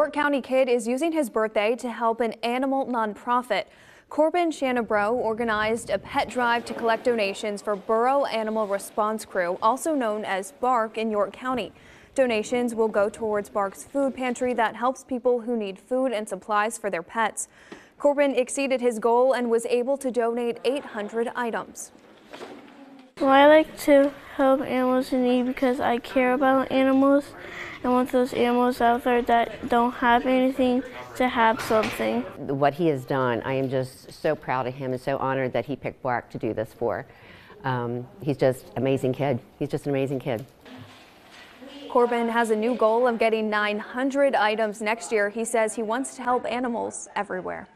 York County Kid is using his birthday to help an animal nonprofit. Corbin Shanabro organized a pet drive to collect donations for Borough Animal Response Crew, also known as BARC in York County. Donations will go towards BARC's food pantry that helps people who need food and supplies for their pets. Corbin exceeded his goal and was able to donate 800 items. Well, I like to help animals in need because I care about animals and want those animals out there that don't have anything to have something. What he has done, I am just so proud of him and so honored that he picked BARC to do this for. Um, he's just amazing kid. He's just an amazing kid. Corbin has a new goal of getting 900 items next year. He says he wants to help animals everywhere.